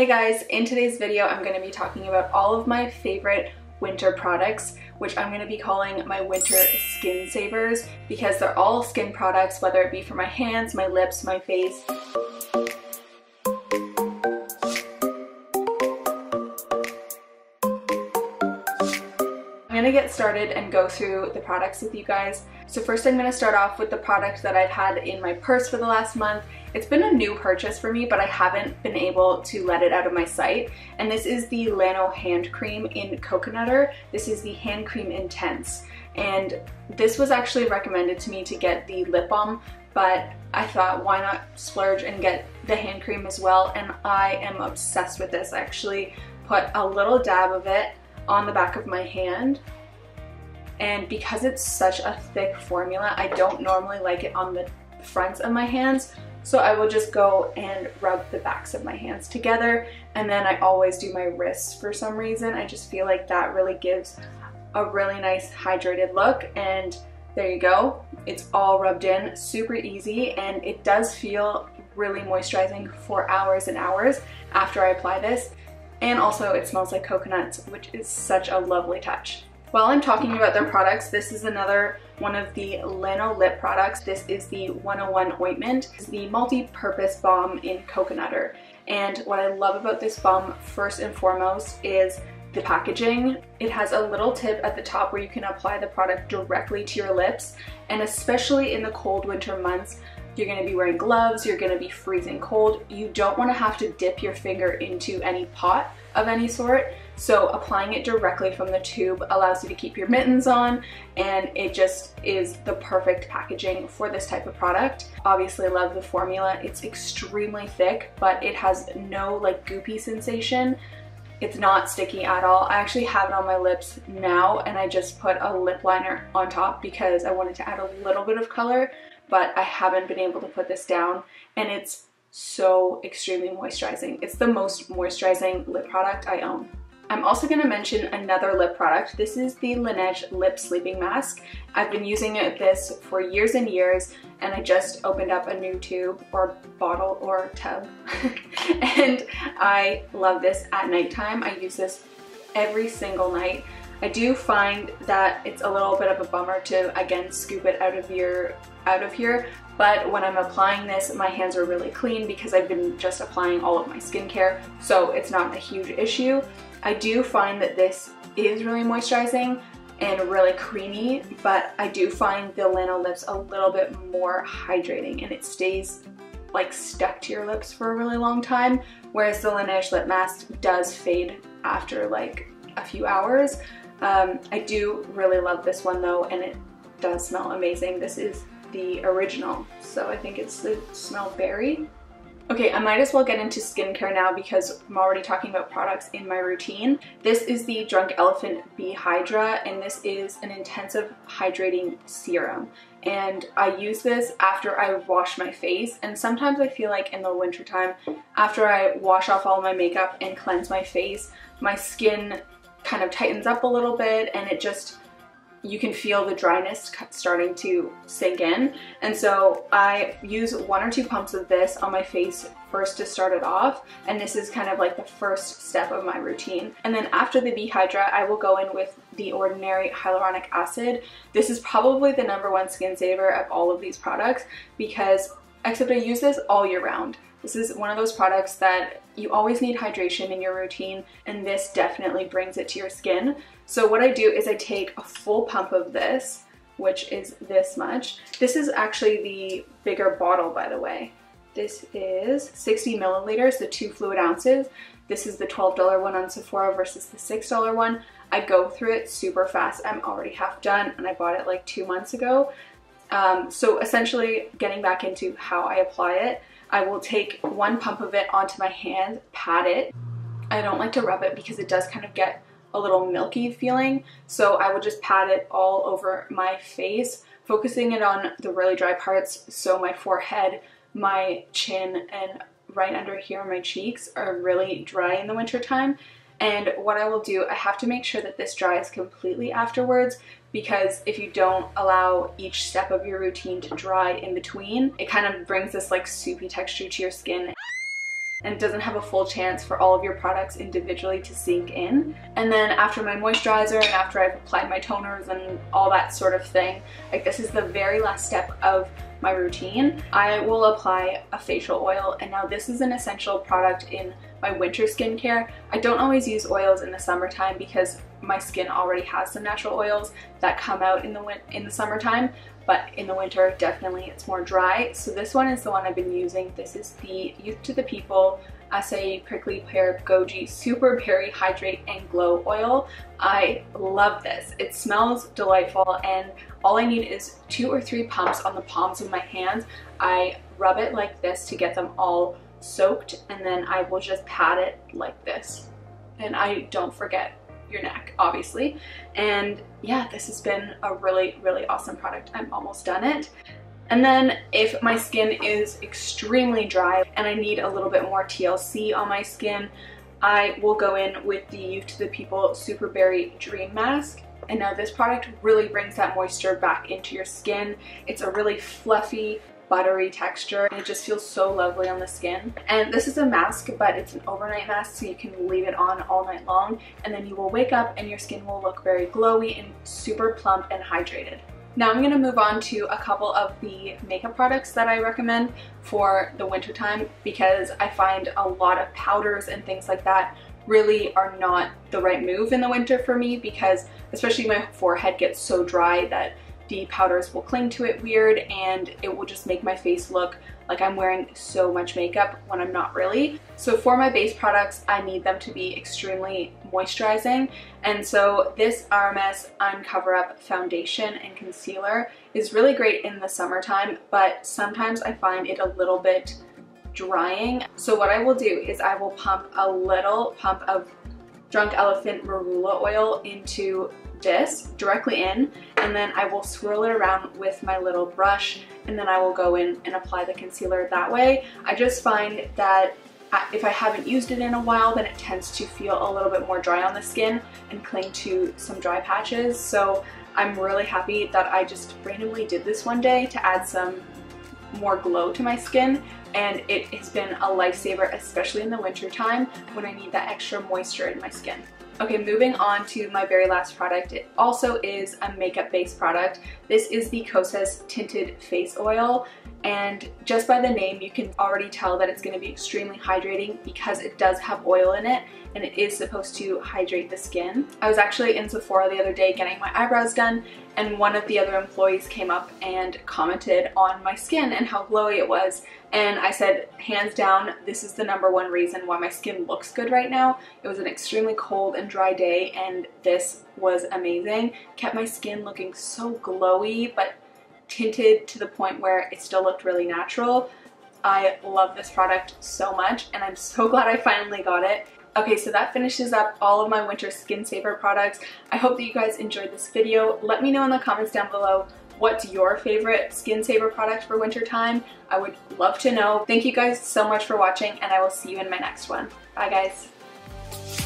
Hey guys, in today's video I'm going to be talking about all of my favorite winter products, which I'm going to be calling my winter skin savers because they're all skin products, whether it be for my hands, my lips, my face. I'm gonna get started and go through the products with you guys. So first I'm gonna start off with the product that I've had in my purse for the last month. It's been a new purchase for me, but I haven't been able to let it out of my sight. And this is the Lano Hand Cream in Coconutter. This is the Hand Cream Intense. And this was actually recommended to me to get the lip balm, but I thought why not splurge and get the hand cream as well. And I am obsessed with this. I actually put a little dab of it on the back of my hand. And because it's such a thick formula, I don't normally like it on the fronts of my hands. So I will just go and rub the backs of my hands together. And then I always do my wrists for some reason. I just feel like that really gives a really nice hydrated look. And there you go. It's all rubbed in, super easy. And it does feel really moisturizing for hours and hours after I apply this. And also it smells like coconuts, which is such a lovely touch. While I'm talking about their products, this is another one of the Lano lip products. This is the 101 ointment. It's the multi-purpose balm in coconutter. And what I love about this balm first and foremost is the packaging. It has a little tip at the top where you can apply the product directly to your lips and especially in the cold winter months you're going to be wearing gloves, you're going to be freezing cold. You don't want to have to dip your finger into any pot of any sort. So applying it directly from the tube allows you to keep your mittens on and it just is the perfect packaging for this type of product. Obviously I love the formula. It's extremely thick, but it has no like goopy sensation. It's not sticky at all. I actually have it on my lips now and I just put a lip liner on top because I wanted to add a little bit of color but I haven't been able to put this down and it's so extremely moisturizing. It's the most moisturizing lip product I own. I'm also going to mention another lip product. This is the Laneige Lip Sleeping Mask. I've been using this for years and years and I just opened up a new tube or bottle or tub and I love this at nighttime. I use this every single night. I do find that it's a little bit of a bummer to again scoop it out of your out of here but when I'm applying this my hands are really clean because I've been just applying all of my skincare so it's not a huge issue. I do find that this is really moisturizing and really creamy but I do find the Lano lips a little bit more hydrating and it stays like stuck to your lips for a really long time whereas the Laneige lip mask does fade after like a few hours um, I do really love this one though and it does smell amazing. This is the original, so I think it's the smell berry. Okay, I might as well get into skincare now because I'm already talking about products in my routine. This is the Drunk Elephant B-Hydra and this is an intensive hydrating serum. And I use this after I wash my face and sometimes I feel like in the wintertime after I wash off all my makeup and cleanse my face, my skin kind of tightens up a little bit and it just you can feel the dryness starting to sink in. And so I use one or two pumps of this on my face first to start it off. And this is kind of like the first step of my routine. And then after the B-Hydra, I will go in with the Ordinary Hyaluronic Acid. This is probably the number one skin saver of all of these products because except I use this all year round. This is one of those products that you always need hydration in your routine and this definitely brings it to your skin. So what I do is I take a full pump of this, which is this much. This is actually the bigger bottle, by the way. This is 60 milliliters, the two fluid ounces. This is the $12 one on Sephora versus the $6 one. I go through it super fast. I'm already half done and I bought it like two months ago. Um, so essentially getting back into how I apply it, I will take one pump of it onto my hand, pat it. I don't like to rub it because it does kind of get a little milky feeling. So I will just pat it all over my face, focusing it on the really dry parts. So my forehead, my chin, and right under here my cheeks are really dry in the winter time. And what I will do, I have to make sure that this dries completely afterwards because if you don't allow each step of your routine to dry in between, it kind of brings this like soupy texture to your skin. and doesn't have a full chance for all of your products individually to sink in. And then after my moisturizer and after I've applied my toners and all that sort of thing, like this is the very last step of my routine, I will apply a facial oil. And now this is an essential product in my winter skincare. I don't always use oils in the summertime because my skin already has some natural oils that come out in the in the summertime, but in the winter definitely it's more dry. So this one is the one I've been using. This is the Youth to the People Acai Prickly Pear Goji Super Berry Hydrate and Glow Oil. I love this. It smells delightful and all I need is two or three pumps on the palms of my hands. I rub it like this to get them all soaked and then I will just pat it like this. And I don't forget your neck, obviously. And yeah, this has been a really, really awesome product. I'm almost done it. And then if my skin is extremely dry and I need a little bit more TLC on my skin, I will go in with the Youth to the People Super Berry Dream Mask. And now this product really brings that moisture back into your skin. It's a really fluffy, buttery texture and it just feels so lovely on the skin. And this is a mask, but it's an overnight mask so you can leave it on all night long and then you will wake up and your skin will look very glowy and super plump and hydrated. Now I'm going to move on to a couple of the makeup products that I recommend for the winter time because I find a lot of powders and things like that really are not the right move in the winter for me because especially my forehead gets so dry that the powders will cling to it weird and it will just make my face look like I'm wearing so much makeup when I'm not really. So for my base products, I need them to be extremely moisturizing. And so this RMS Uncover Up Foundation and Concealer is really great in the summertime, but sometimes I find it a little bit drying. So what I will do is I will pump a little pump of Drunk Elephant Marula oil into this directly in and then I will swirl it around with my little brush and then I will go in and apply the concealer that way. I just find that if I haven't used it in a while then it tends to feel a little bit more dry on the skin and cling to some dry patches so I'm really happy that I just randomly did this one day to add some more glow to my skin and it has been a lifesaver especially in the winter time when I need that extra moisture in my skin. Okay, moving on to my very last product. It also is a makeup-based product. This is the Kosas Tinted Face Oil, and just by the name, you can already tell that it's gonna be extremely hydrating because it does have oil in it, and it is supposed to hydrate the skin. I was actually in Sephora the other day getting my eyebrows done, and one of the other employees came up and commented on my skin and how glowy it was and I said hands down this is the number one reason why my skin looks good right now. It was an extremely cold and dry day and this was amazing. Kept my skin looking so glowy but tinted to the point where it still looked really natural. I love this product so much and I'm so glad I finally got it. Okay, so that finishes up all of my winter skin saver products. I hope that you guys enjoyed this video. Let me know in the comments down below what's your favorite skin saver product for winter time. I would love to know. Thank you guys so much for watching and I will see you in my next one. Bye guys.